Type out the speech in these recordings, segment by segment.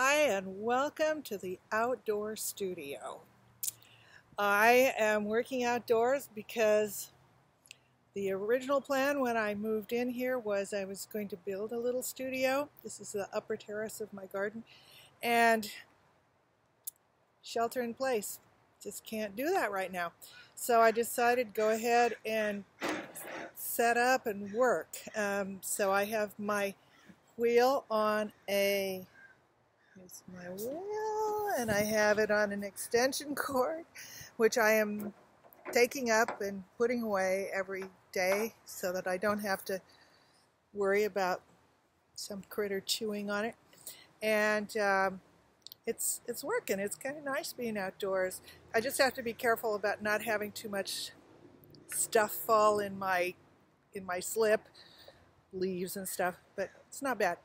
Hi, and welcome to the outdoor studio. I am working outdoors because the original plan when I moved in here was I was going to build a little studio. This is the upper terrace of my garden, and shelter in place. Just can't do that right now. So I decided go ahead and set up and work. Um, so I have my wheel on a Here's my wheel, and I have it on an extension cord, which I am taking up and putting away every day so that I don't have to worry about some critter chewing on it. And um, it's it's working. It's kind of nice being outdoors. I just have to be careful about not having too much stuff fall in my in my slip, leaves and stuff, but it's not bad.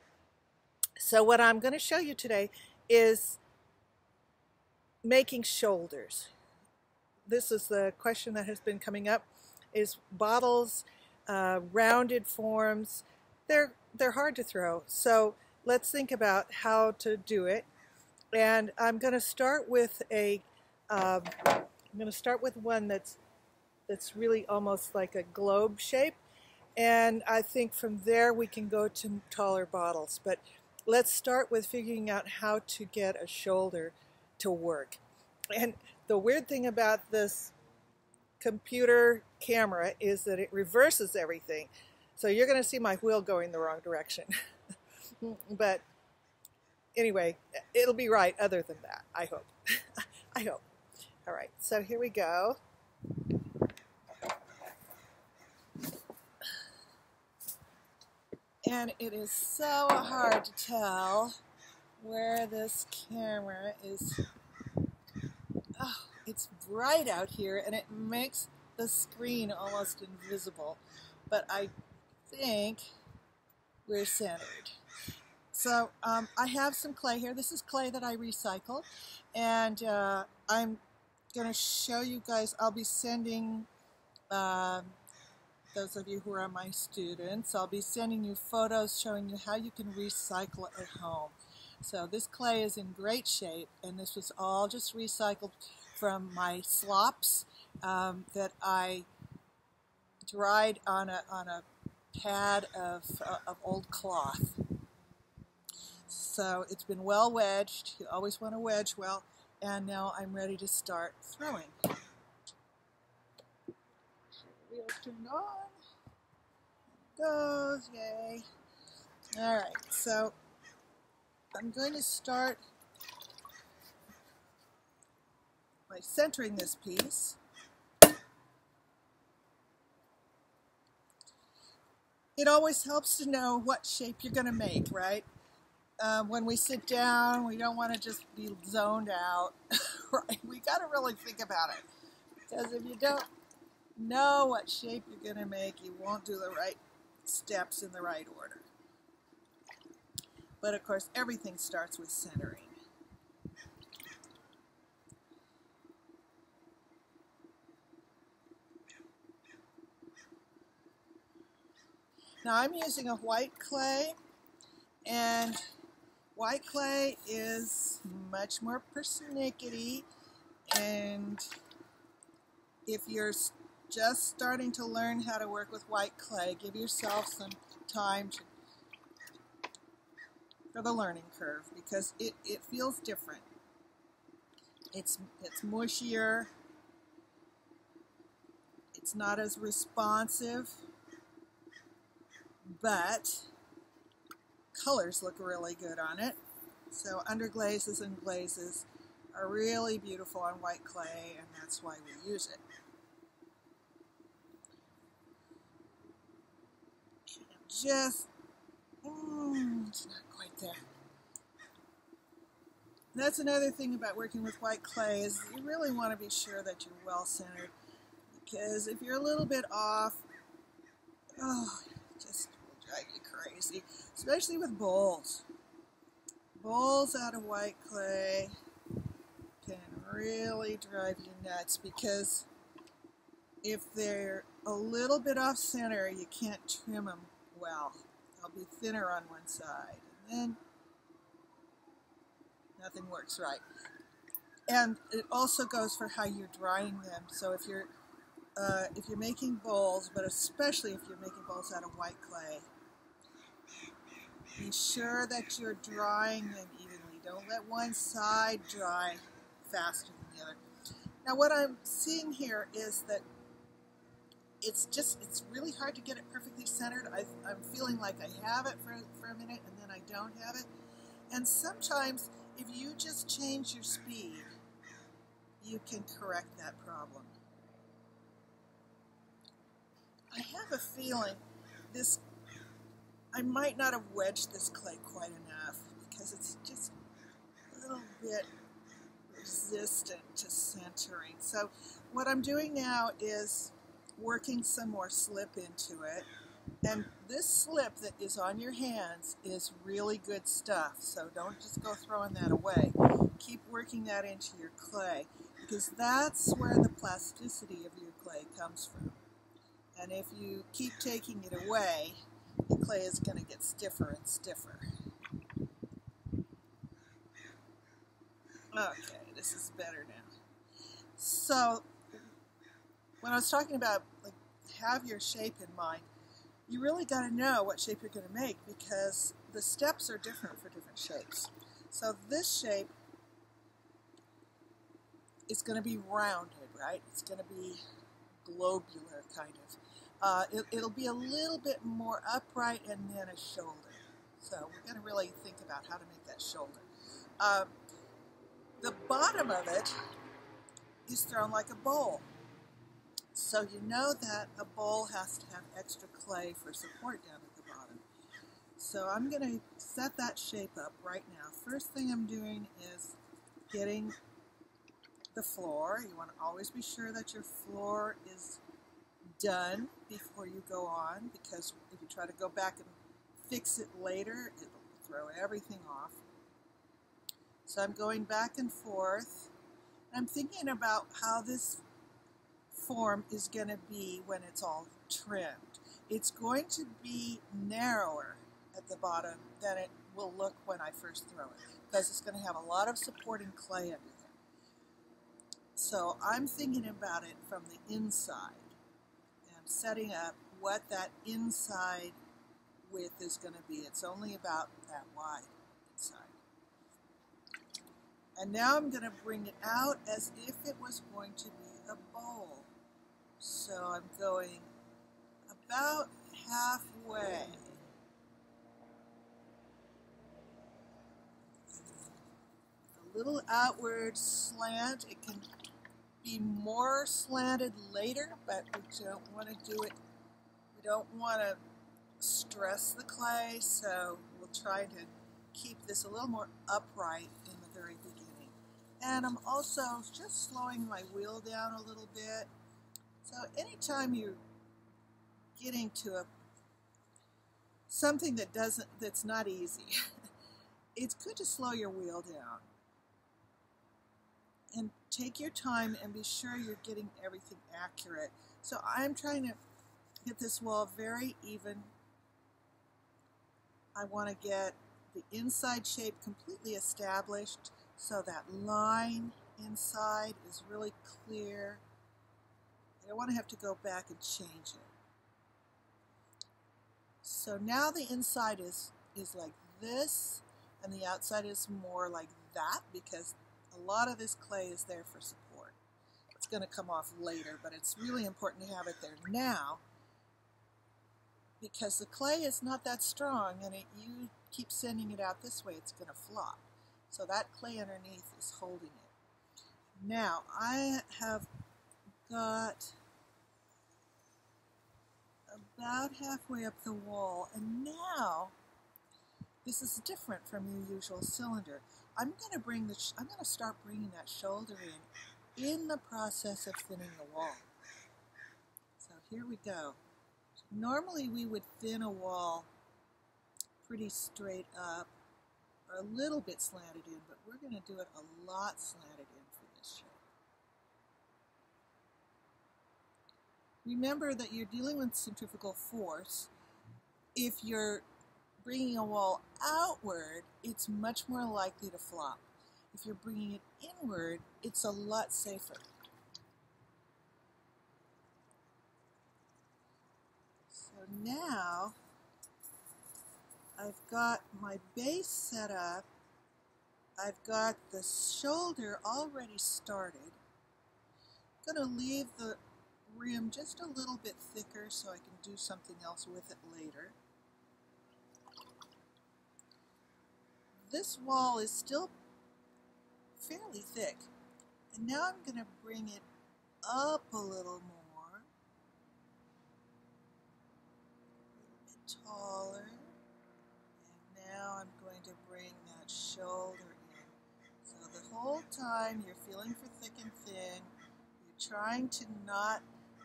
So what I'm going to show you today is making shoulders. This is the question that has been coming up, is bottles, uh, rounded forms, they're, they're hard to throw. So let's think about how to do it. And I'm going to start with a, am going to start with one that's, that's really almost like a globe shape. And I think from there we can go to taller bottles. But let's start with figuring out how to get a shoulder to work. And the weird thing about this computer camera is that it reverses everything. So you're going to see my wheel going the wrong direction. but anyway, it'll be right other than that, I hope. I hope. All right, so here we go. And it is so hard to tell where this camera is. Oh, it's bright out here and it makes the screen almost invisible, but I think we're centered. So um, I have some clay here. This is clay that I recycle and uh, I'm going to show you guys. I'll be sending uh, those of you who are my students. I'll be sending you photos showing you how you can recycle at home. So this clay is in great shape and this was all just recycled from my slops um, that I dried on a, on a pad of, uh, of old cloth. So it's been well wedged. You always want to wedge well. And now I'm ready to start throwing wheels turned on. Goes, yay. Alright, so I'm going to start by centering this piece. It always helps to know what shape you're going to make, right? Uh, when we sit down, we don't want to just be zoned out, right? We got to really think about it. Because if you don't know what shape you're going to make, you won't do the right steps in the right order. But of course, everything starts with centering. Now I'm using a white clay and white clay is much more persnickety and if you're just starting to learn how to work with white clay, give yourself some time to, for the learning curve because it, it feels different. It's, it's mushier. It's not as responsive, but colors look really good on it. So underglazes and glazes are really beautiful on white clay, and that's why we use it. Just, mm, it's not quite there. That's another thing about working with white clay is you really want to be sure that you're well centered because if you're a little bit off, oh, just will drive you crazy, especially with bowls. Bowls out of white clay can really drive you nuts because if they're a little bit off center, you can't trim them well. They'll be thinner on one side. And then nothing works right. And it also goes for how you're drying them. So if you're uh, if you're making bowls, but especially if you're making bowls out of white clay, be sure that you're drying them evenly. Don't let one side dry faster than the other. Now what I'm seeing here is that it's just, it's really hard to get it perfectly centered. I, am feeling like I have it for, for a minute and then I don't have it. And sometimes if you just change your speed, you can correct that problem. I have a feeling this, I might not have wedged this clay quite enough because it's just a little bit resistant to centering. So what I'm doing now is working some more slip into it. And this slip that is on your hands is really good stuff, so don't just go throwing that away. Keep working that into your clay because that's where the plasticity of your clay comes from. And if you keep taking it away, the clay is going to get stiffer and stiffer. Okay, this is better now. So when I was talking about like have your shape in mind, you really got to know what shape you're going to make because the steps are different for different shapes. So this shape is going to be rounded, right? It's going to be globular kind of. Uh, it, will be a little bit more upright and then a shoulder. So we're going to really think about how to make that shoulder. Um, the bottom of it is thrown like a bowl. So you know that a bowl has to have extra clay for support down at the bottom. So I'm going to set that shape up right now. First thing I'm doing is getting the floor. You want to always be sure that your floor is done before you go on because if you try to go back and fix it later, it'll throw everything off. So I'm going back and forth. I'm thinking about how this form is going to be when it's all trimmed. It's going to be narrower at the bottom than it will look when I first throw it because it's going to have a lot of supporting clay under there. So I'm thinking about it from the inside and setting up what that inside width is going to be. It's only about that wide inside. And now I'm going to bring it out as if it was going to be. So I'm going about halfway. A little outward slant. It can be more slanted later, but we don't want to do it. We don't want to stress the clay, so we'll try to keep this a little more upright in the very beginning. And I'm also just slowing my wheel down a little bit so anytime you're getting to a something that doesn't that's not easy, it's good to slow your wheel down and take your time and be sure you're getting everything accurate. So I'm trying to get this wall very even. I want to get the inside shape completely established so that line inside is really clear. I don't want to have to go back and change it. So now the inside is, is like this, and the outside is more like that because a lot of this clay is there for support. It's going to come off later, but it's really important to have it there now because the clay is not that strong and it, you keep sending it out this way, it's going to flop. So that clay underneath is holding it. Now, I have got about halfway up the wall and now this is different from your usual cylinder. I'm going to bring the I'm going to start bringing that shoulder in in the process of thinning the wall. So here we go. Normally we would thin a wall pretty straight up or a little bit slanted in, but we're going to do it a lot slanted in for this shape. Remember that you're dealing with centrifugal force. If you're bringing a wall outward, it's much more likely to flop. if you're bringing it inward, it's a lot safer. So now I've got my base set up. I've got the shoulder already started. I'm going to leave the rim just a little bit thicker so I can do something else with it later. This wall is still fairly thick. And now I'm going to bring it up a little more. A little bit taller. And now I'm going to bring that shoulder in. So the whole time you're feeling for thick and thin. You're trying to not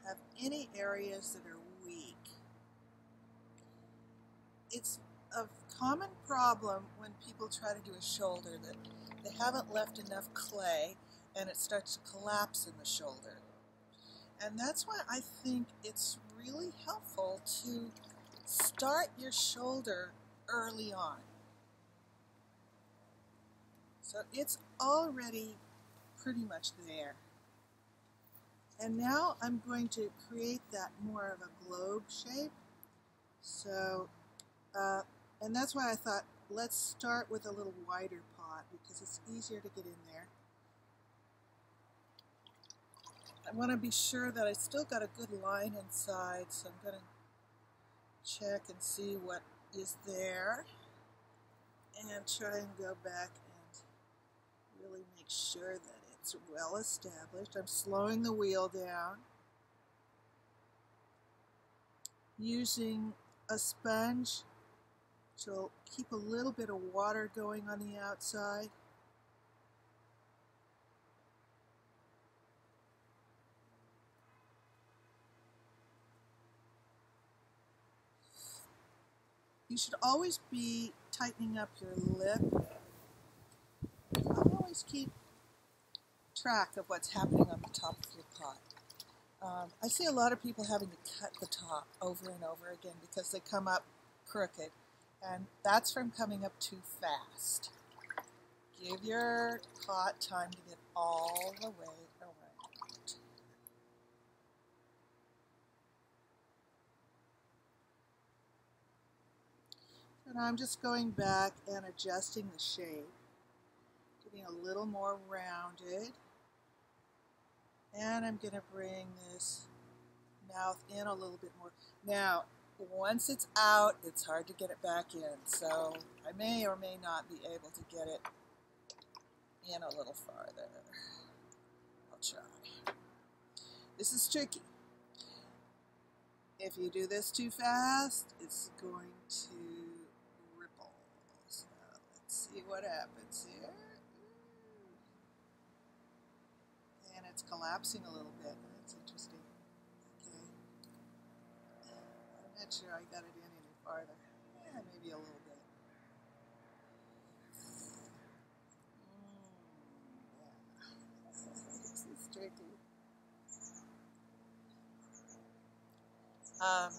have any areas that are weak. It's a common problem when people try to do a shoulder that they haven't left enough clay and it starts to collapse in the shoulder. And that's why I think it's really helpful to start your shoulder early on. So it's already pretty much there. And now I'm going to create that more of a globe shape. So, uh, and that's why I thought let's start with a little wider pot because it's easier to get in there. I want to be sure that I still got a good line inside, so I'm going to check and see what is there and try and go back and really make sure that it's well established. I'm slowing the wheel down using a sponge to keep a little bit of water going on the outside. You should always be tightening up your lip. I always keep track of what's happening on the top of your pot. Um, I see a lot of people having to cut the top over and over again because they come up crooked, and that's from coming up too fast. Give your pot time to get all the way around. And I'm just going back and adjusting the shape, getting a little more rounded. And I'm going to bring this mouth in a little bit more. Now, once it's out, it's hard to get it back in. So I may or may not be able to get it in a little farther. I'll try. This is tricky. If you do this too fast, it's going to ripple. So let's see what happens here. It's collapsing a little bit. That's interesting. Okay. I'm not sure I got it in any farther. Yeah, maybe a little bit. Mm, this is tricky. Um,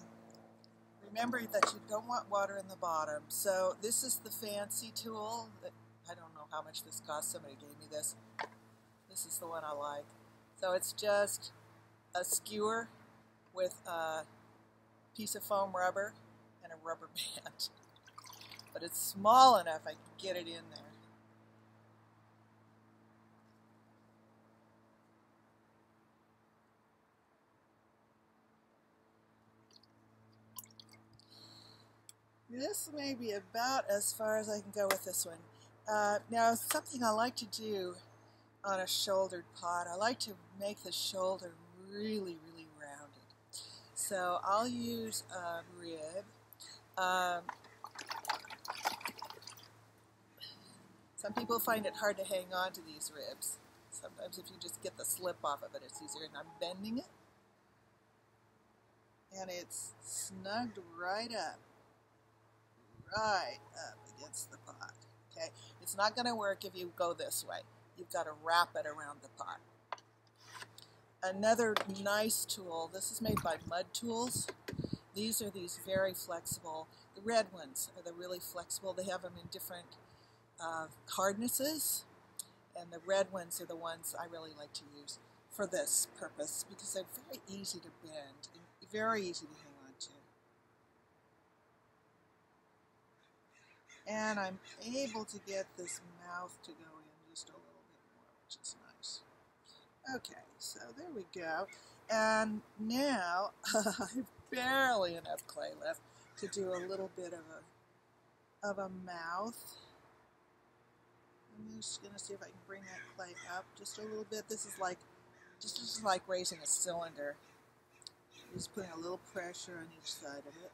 remember that you don't want water in the bottom. So this is the fancy tool. That I don't know how much this cost. Somebody gave me this. This is the one I like. So it's just a skewer with a piece of foam rubber and a rubber band. But it's small enough I can get it in there. This may be about as far as I can go with this one. Uh, now, something I like to do on a shouldered pot. I like to make the shoulder really, really rounded. So I'll use a rib. Um, some people find it hard to hang on to these ribs. Sometimes if you just get the slip off of it, it's easier. And I'm bending it. And it's snugged right up. Right up against the pot. Okay? It's not going to work if you go this way you've got to wrap it around the pot. Another nice tool, this is made by Mud Tools. These are these very flexible, the red ones are the really flexible. They have them in different uh, hardnesses. And the red ones are the ones I really like to use for this purpose because they're very easy to bend and very easy to hang on to. And I'm able to get this mouth to go in just a little bit more, which is nice. Okay, so there we go. And now I've barely enough clay left to do a little bit of a of a mouth. I'm just gonna see if I can bring that clay up just a little bit. This is like just, is like raising a cylinder. Just putting a little pressure on each side of it.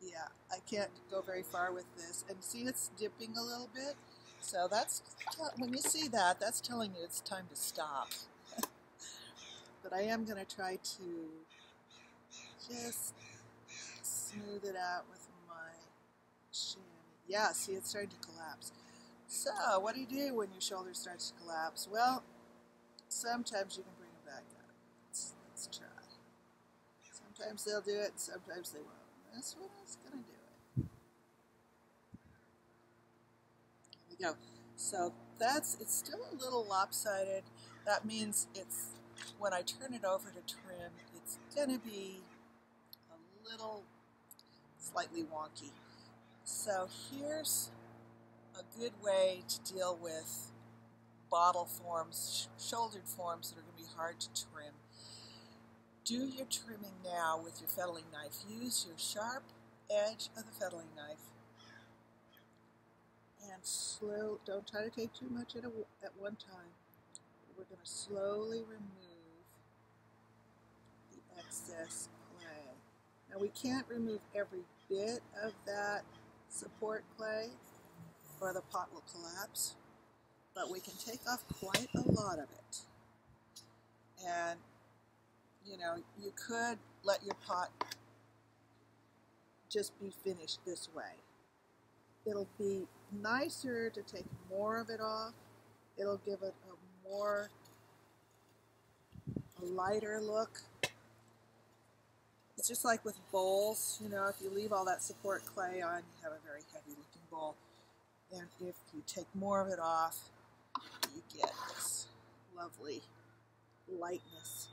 Yeah, I can't go very far with this. And see it's dipping a little bit? So that's, when you see that, that's telling you it's time to stop. but I am going to try to just smooth it out with my chin. Yeah, see it's starting to collapse. So, what do you do when your shoulder starts to collapse? Well, sometimes you can bring it back up. Let's, let's try. Sometimes they'll do it, sometimes they won't. This one is going to do it. Go. So that's, it's still a little lopsided. That means it's, when I turn it over to trim, it's to be a little slightly wonky. So here's a good way to deal with bottle forms, sh shouldered forms that are going to be hard to trim. Do your trimming now with your fettling knife. Use your sharp edge of the fettling knife and slow, don't try to take too much at, a, at one time. We're going to slowly remove the excess clay. Now we can't remove every bit of that support clay or the pot will collapse. But we can take off quite a lot of it. And, you know, you could let your pot just be finished this way. It'll be nicer to take more of it off. It'll give it a more, a lighter look. It's just like with bowls, you know, if you leave all that support clay on, you have a very heavy looking bowl. And if you take more of it off, you get this lovely lightness.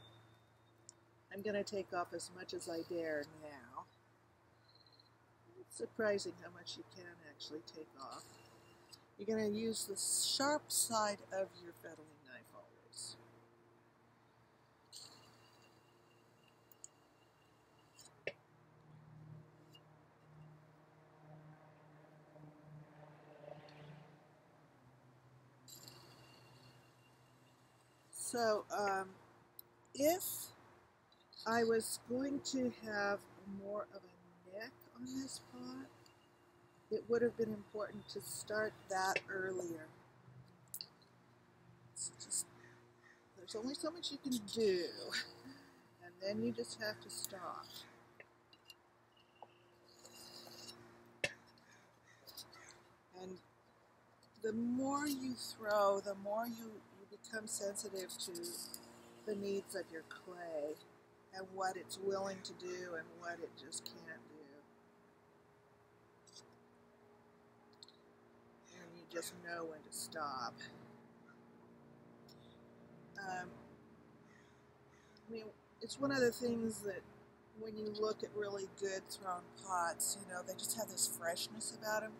I'm going to take off as much as I dare now. Surprising how much you can actually take off. You're going to use the sharp side of your fettling knife always. So um, if I was going to have more of a neck on this pot, it would have been important to start that earlier. Just, there's only so much you can do, and then you just have to stop. And the more you throw, the more you become sensitive to the needs of your clay and what it's willing to do and what it just can't do. And you just know when to stop. Um, I mean, it's one of the things that when you look at really good thrown pots, you know, they just have this freshness about them.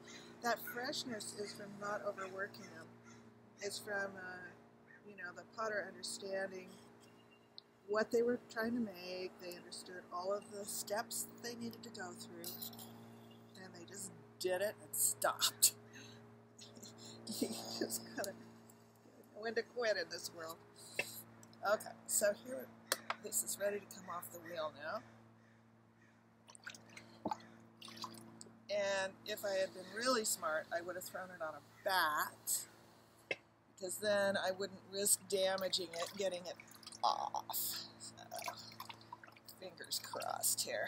That freshness is from not overworking them. It's from uh, you know, the potter understanding what they were trying to make. They understood all of the steps that they needed to go through, and they just did it and stopped. You just gotta when to quit in this world. Okay, so here, this is ready to come off the wheel now. And if I had been really smart, I would have thrown it on a bat because then I wouldn't risk damaging it, getting it off. So, fingers crossed here.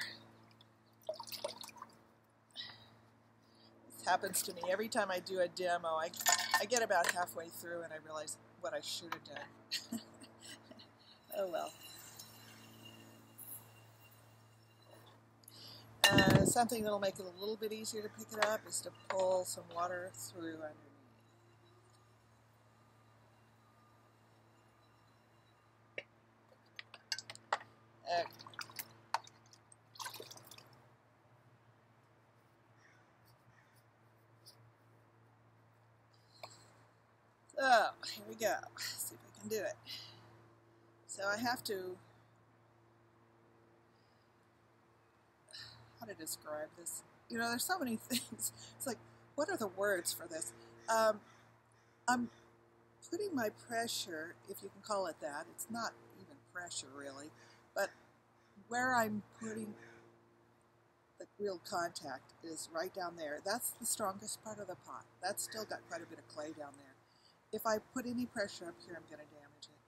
Happens to me every time I do a demo. I, I get about halfway through and I realize what I should have done. oh well. Uh, something that'll make it a little bit easier to pick it up is to pull some water through underneath. Okay. So, here we go. Let's see if I can do it. So I have to, how to describe this? You know, there's so many things. It's like, what are the words for this? Um, I'm putting my pressure, if you can call it that, it's not even pressure really, but where I'm putting the real contact is right down there. That's the strongest part of the pot. That's still got quite a bit of clay down there. If I put any pressure up here, I'm going to damage it.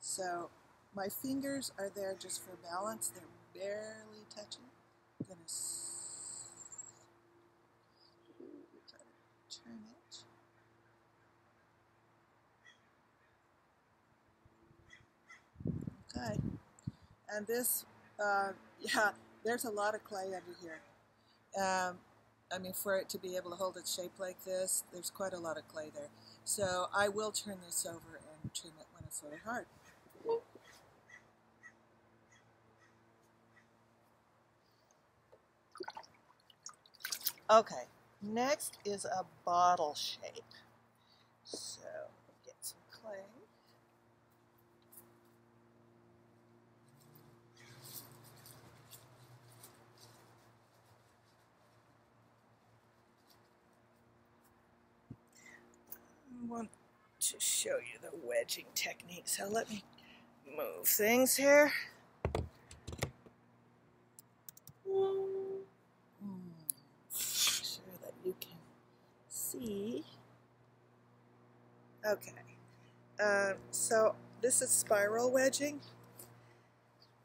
So my fingers are there just for balance. They're barely touching. I'm going to turn it. Okay. And this, uh, yeah, there's a lot of clay under here. Um, I mean, for it to be able to hold its shape like this, there's quite a lot of clay there. So I will turn this over and trim it when it's really hard. Okay, next is a bottle shape. So get some clay. I want to show you the wedging technique. So let me move things here. Sure that you can see. Okay. Um, so this is spiral wedging.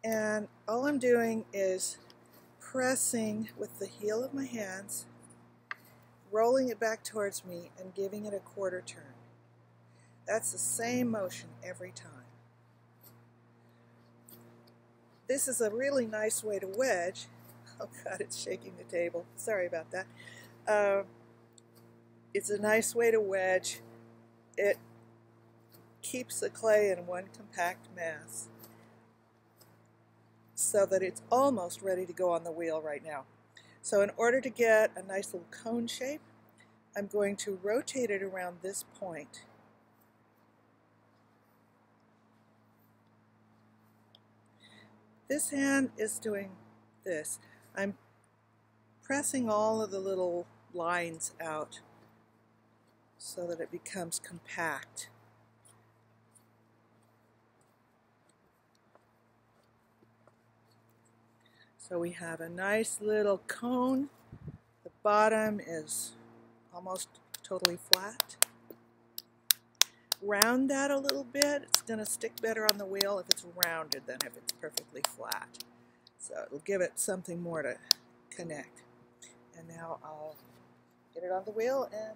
And all I'm doing is pressing with the heel of my hands rolling it back towards me and giving it a quarter turn. That's the same motion every time. This is a really nice way to wedge. Oh God, it's shaking the table. Sorry about that. Uh, it's a nice way to wedge. It keeps the clay in one compact mass so that it's almost ready to go on the wheel right now. So in order to get a nice little cone shape, I'm going to rotate it around this point. This hand is doing this. I'm pressing all of the little lines out so that it becomes compact. So we have a nice little cone. The bottom is almost totally flat. Round that a little bit. It's going to stick better on the wheel if it's rounded than if it's perfectly flat. So it'll give it something more to connect. And now I'll get it on the wheel and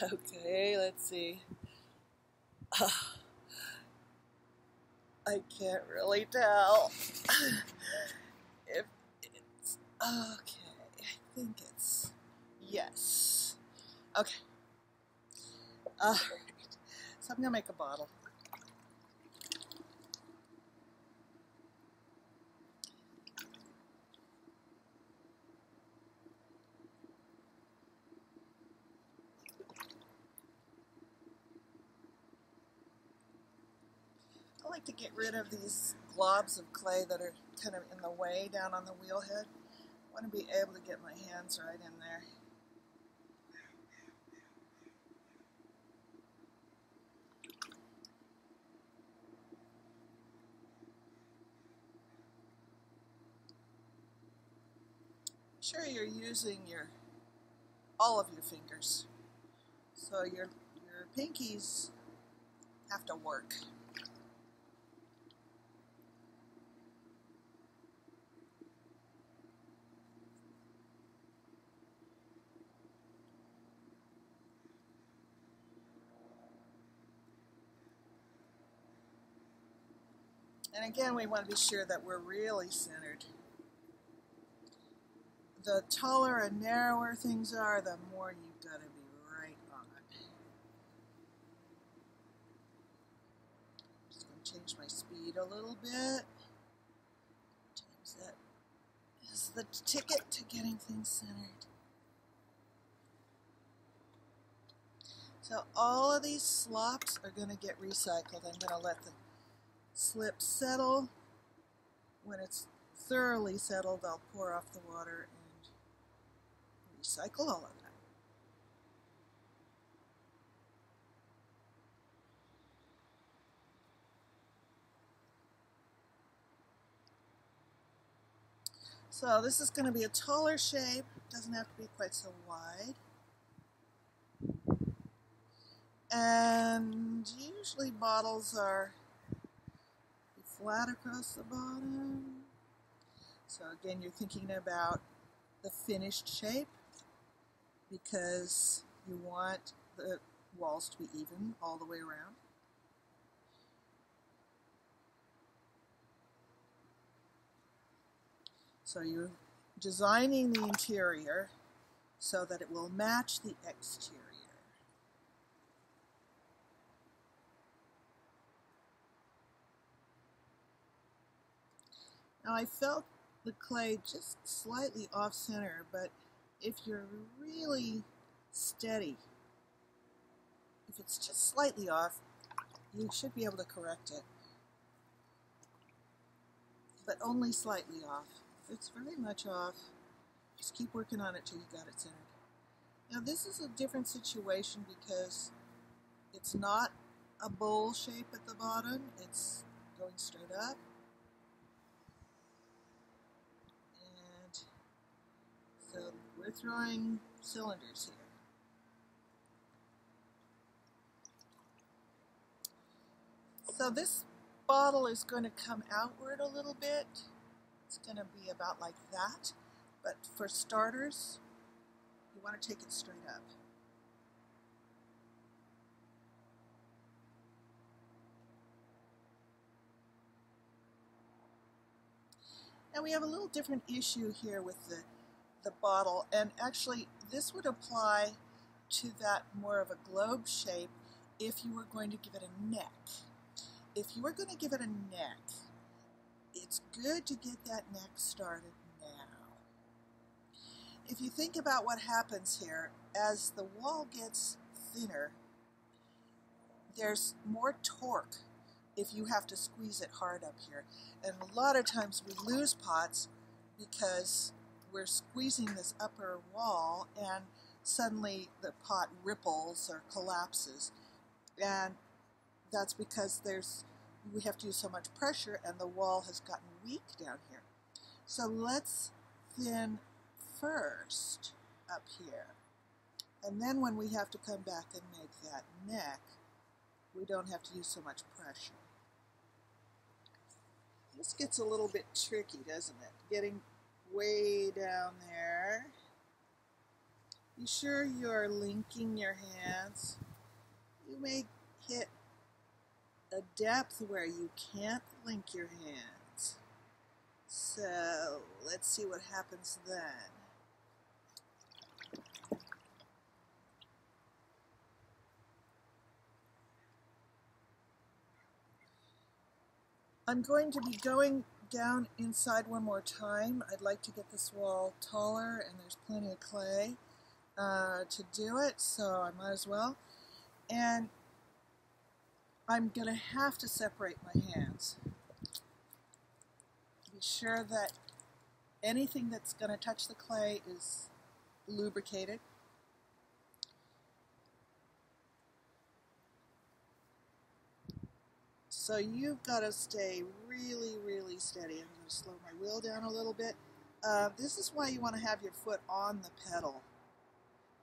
Okay, let's see. Uh, I can't really tell if it's okay. I think it's yes. Okay. All right. So I'm gonna make a bottle. I like to get rid of these globs of clay that are kind of in the way down on the wheel head. I want to be able to get my hands right in there. Sure you're using your all of your fingers. So your your pinkies have to work. And again, we want to be sure that we're really centered. the taller and narrower things are, the more you've got to be right on it. Just going to change my speed a little bit. Times that is the ticket to getting things centered. So all of these slops are going to get recycled. I'm going to let the slip settle. When it's thoroughly settled, I'll pour off the water and recycle all of that. So this is going to be a taller shape, doesn't have to be quite so wide. And usually bottles are flat across the bottom. So again, you're thinking about the finished shape because you want the walls to be even all the way around. So you're designing the interior so that it will match the exterior. Now I felt the clay just slightly off center, but if you're really steady, if it's just slightly off, you should be able to correct it. But only slightly off. If it's very much off, just keep working on it till you got it centered. Now this is a different situation because it's not a bowl shape at the bottom, it's going straight up. So we're throwing cylinders here. So this bottle is going to come outward a little bit. It's going to be about like that. But for starters, you want to take it straight up. Now we have a little different issue here with the the bottle. And actually, this would apply to that more of a globe shape if you were going to give it a neck. If you were going to give it a neck, it's good to get that neck started now. If you think about what happens here, as the wall gets thinner, there's more torque if you have to squeeze it hard up here. And a lot of times we lose pots because we're squeezing this upper wall and suddenly the pot ripples or collapses. And that's because there's we have to use so much pressure and the wall has gotten weak down here. So let's thin first up here. And then when we have to come back and make that neck, we don't have to use so much pressure. This gets a little bit tricky, doesn't it? Getting way down there. Be sure you are linking your hands. You may hit a depth where you can't link your hands. So let's see what happens then. I'm going to be going down inside one more time. I'd like to get this wall taller and there's plenty of clay uh, to do it, so I might as well. And I'm going to have to separate my hands. Be sure that anything that's going to touch the clay is lubricated. So you've got to stay really, really steady. I'm going to slow my wheel down a little bit. Uh, this is why you want to have your foot on the pedal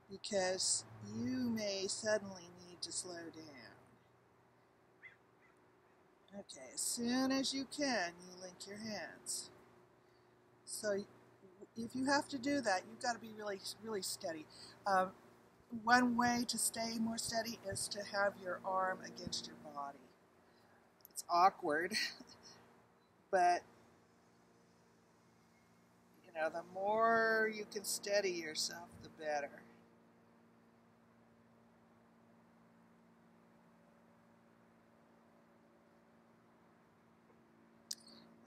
because you may suddenly need to slow down. Okay, as soon as you can, you link your hands. So if you have to do that, you've got to be really, really steady. Um, one way to stay more steady is to have your arm against your body awkward, but you know, the more you can steady yourself, the better.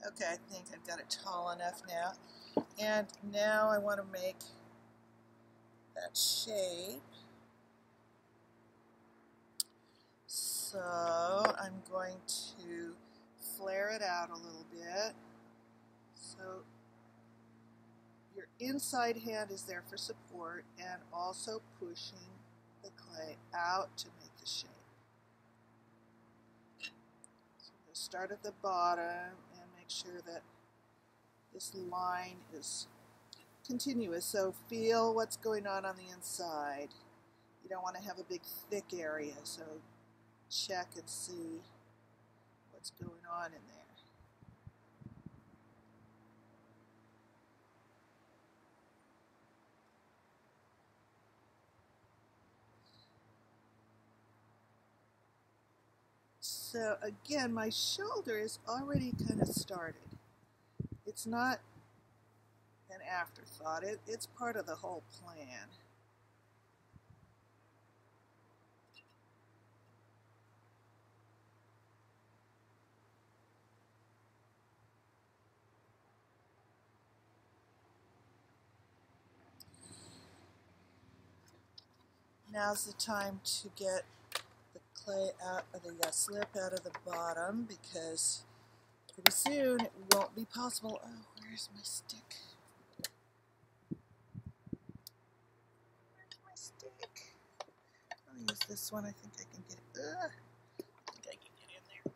Okay, I think I've got it tall enough now. And now I want to make that shape. So I'm going to flare it out a little bit. So your inside hand is there for support and also pushing the clay out to make the shape. So start at the bottom and make sure that this line is continuous. So feel what's going on on the inside. You don't want to have a big thick area, so check and see what's going on in there. So again, my shoulder is already kind of started. It's not an afterthought. It, it's part of the whole plan. Now's the time to get the clay out of the uh, slip out of the bottom because pretty soon it won't be possible. Oh, where's my stick? Where's my stick? I'll use this one. I think I can get it. Ugh. I think I can get in there.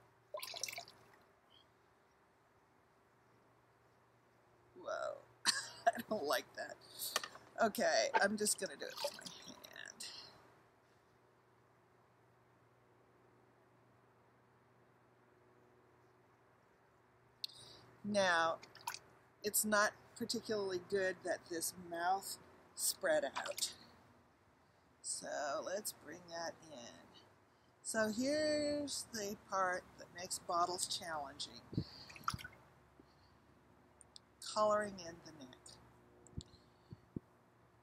Whoa. I don't like that. Okay, I'm just going to do it with my hand. Now, it's not particularly good that this mouth spread out. So let's bring that in. So here's the part that makes bottles challenging. Collaring in the neck.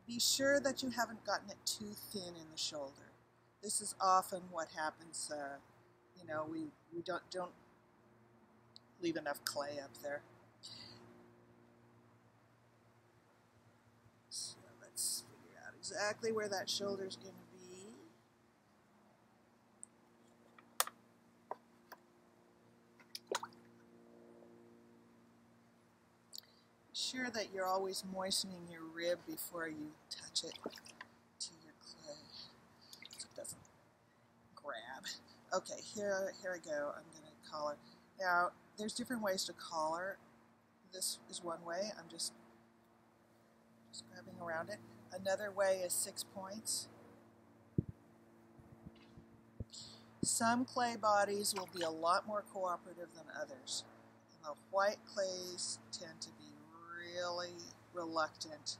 Be sure that you haven't gotten it too thin in the shoulder. This is often what happens, uh, you know, we, we don't, don't leave enough clay up there. So let's figure out exactly where that shoulder is going to be. Sure that you're always moistening your rib before you touch it to your clay so it doesn't grab. Okay, here, here I go. I'm going to collar. Now, there's different ways to collar. This is one way. I'm just, just grabbing around it. Another way is six points. Some clay bodies will be a lot more cooperative than others. And the white clays tend to be really reluctant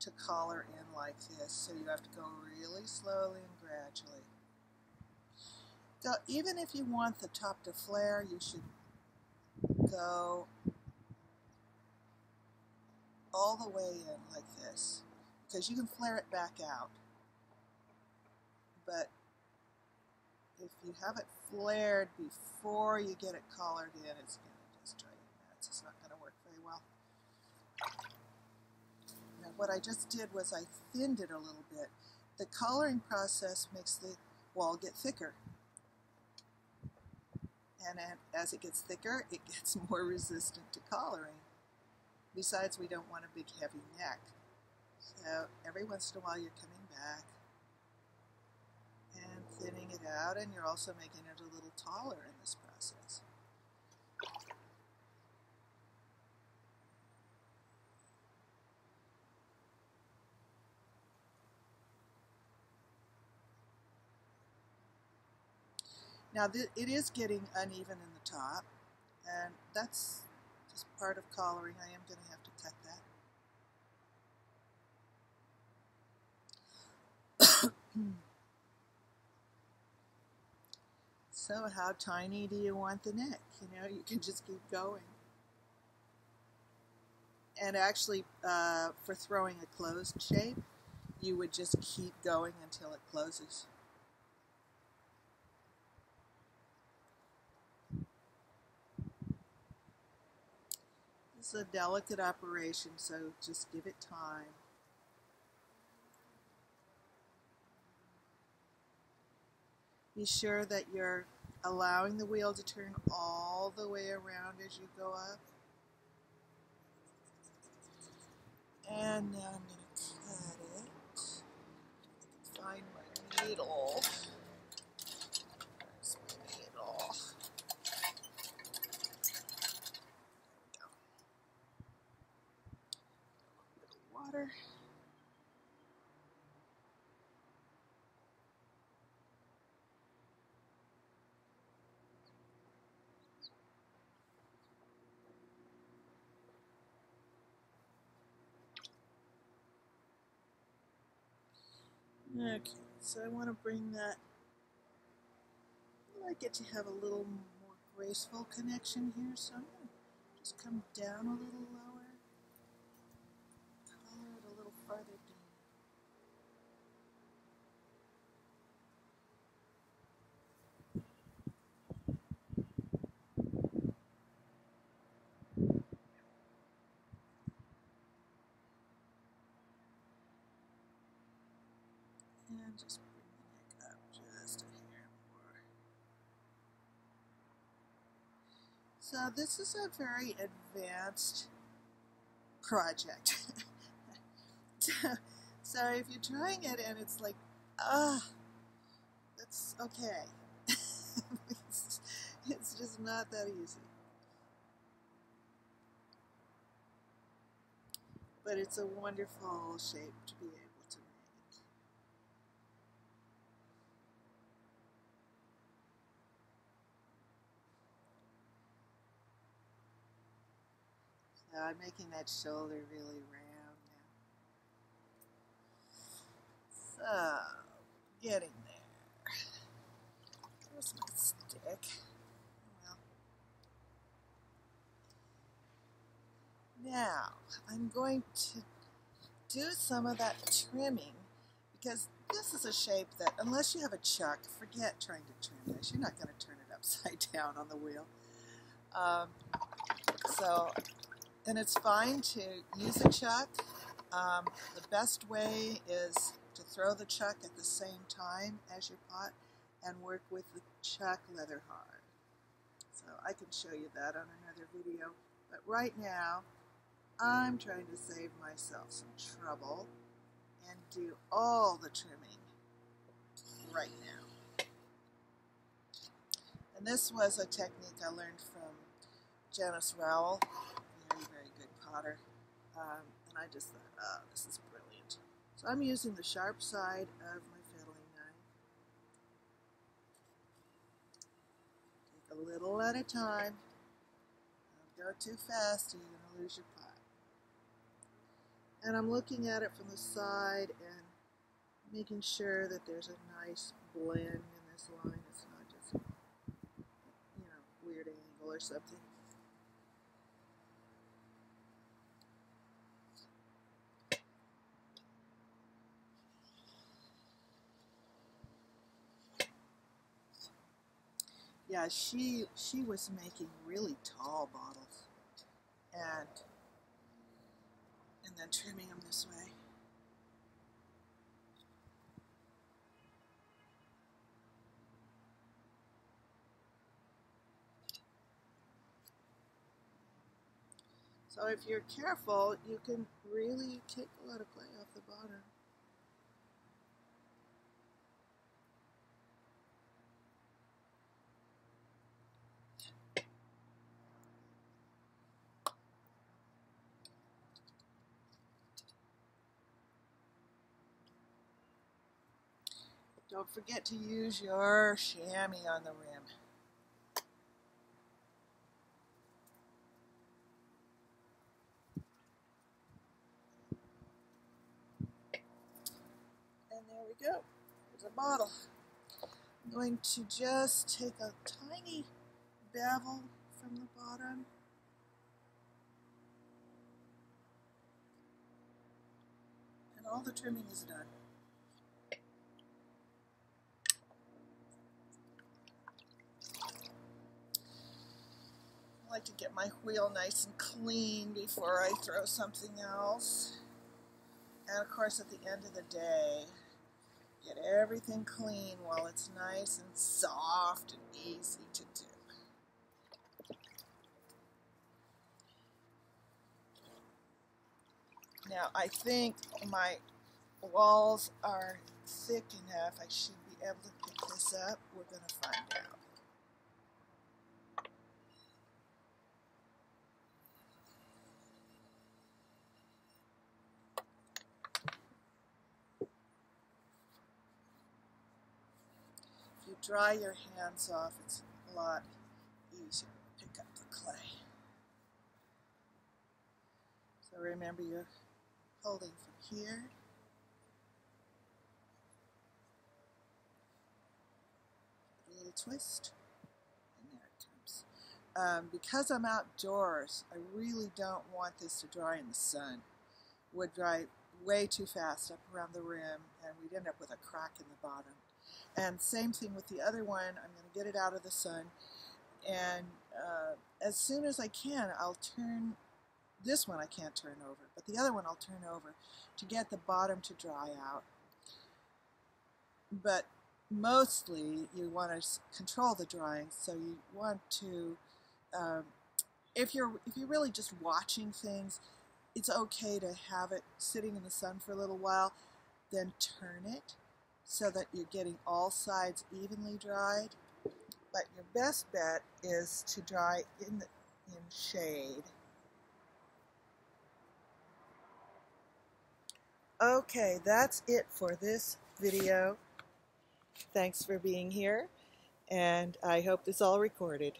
to collar in like this, so you have to go really slowly and gradually. So even if you want the top to flare, you should go all the way in like this because you can flare it back out. But if you have it flared before you get it collared in, it's going to just drive you nuts. It's not going to work very well. Now what I just did was I thinned it a little bit. The collaring process makes the wall get thicker and as it gets thicker, it gets more resistant to collaring. Besides, we don't want a big heavy neck. So every once in a while you're coming back and thinning it out, and you're also making it a little taller in this process. Now it is getting uneven in the top, and that's just part of collaring. I am going to have to cut that. so how tiny do you want the neck? You know, you can just keep going. And actually, uh, for throwing a closed shape, you would just keep going until it closes. It's a delicate operation, so just give it time. Be sure that you're allowing the wheel to turn all the way around as you go up. And now I'm going to cut it. Find my needle. Where's my needle? Water. Okay, so I want to bring that, I get to have a little more graceful connection here, so I'm going to just come down a little lower, collar it a little farther down. And just bring the neck up just a hair more. So this is a very advanced project. so if you're trying it and it's like, ah, that's okay. it's, it's just not that easy. But it's a wonderful shape to be able to make. I'm making that shoulder really round now. So, getting there. There's my stick. Well. Now, I'm going to do some of that trimming because this is a shape that, unless you have a chuck, forget trying to trim this. You're not going to turn it upside down on the wheel. Um, so, and it's fine to use a chuck. Um, the best way is to throw the chuck at the same time as your pot and work with the chuck leather hard. So I can show you that on another video. But right now, I'm trying to save myself some trouble and do all the trimming right now. And this was a technique I learned from Janice Rowell, Um, and I just thought, oh, this is brilliant. So I'm using the sharp side of my fettling knife. Take a little at a time. Don't go too fast or you're going to lose your pot. And I'm looking at it from the side and making sure that there's a nice blend in this line. It's not just, you know, weird angle or something. Yeah, she she was making really tall bottles and and then trimming them this way. So if you're careful, you can really take a lot of clay off the bottom. Don't forget to use your chamois on the rim. And there we go. There's a bottle. I'm going to just take a tiny bevel from the bottom And all the trimming is done. Like to get my wheel nice and clean before I throw something else. And of course at the end of the day, get everything clean while it's nice and soft and easy to do. Now I think my walls are thick enough. I should be able to pick this up. We're going to find out. If you dry your hands off, it's a lot easier to pick up the clay. So remember you're holding from here. A little twist and there it comes. Um, because I'm outdoors I really don't want this to dry in the sun. Would dry way too fast up around the rim and we'd end up with a crack in the bottom and same thing with the other one I'm going to get it out of the sun and uh, as soon as I can I'll turn this one I can't turn over, but the other one I'll turn over to get the bottom to dry out. But mostly you want to control the drying, so you want to, um, if you're if you're really just watching things, it's okay to have it sitting in the sun for a little while, then turn it so that you're getting all sides evenly dried. But your best bet is to dry in the, in shade. Okay, that's it for this video. Thanks for being here, and I hope this all recorded.